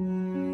Música